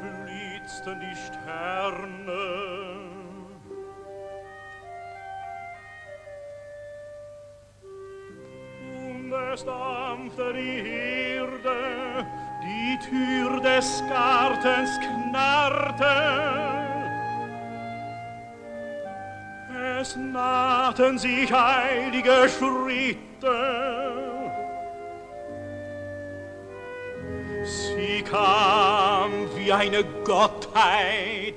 blitzten die Sterne. Und es dampfte die Herde, die Tür des Gartens knarrte. Es nahten sich heilige Schritte. Sie kam wie eine Gottheit.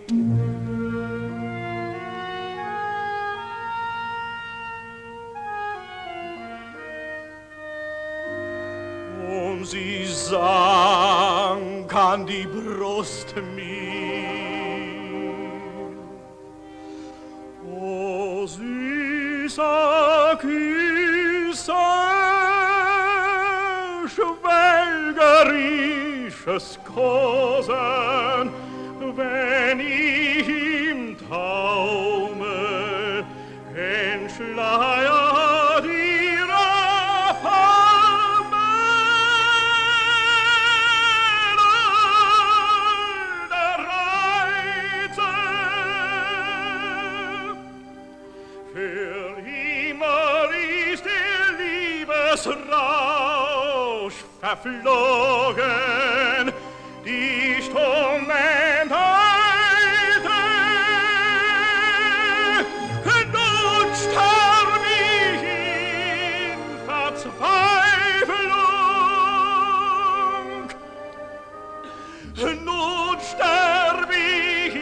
Und sie sank an die Brust mir. O süßer Küsse, schwelgerisches Kosen, wenn ich im Taumel entschleiert ihre Nun sterb ich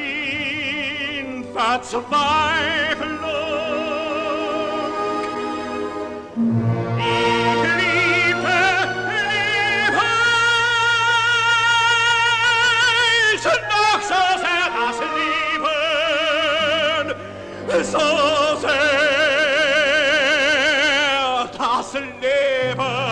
in Verzweiflung. Ich liebe, liebe ich noch so sehr das Leben, so sehr das Leben.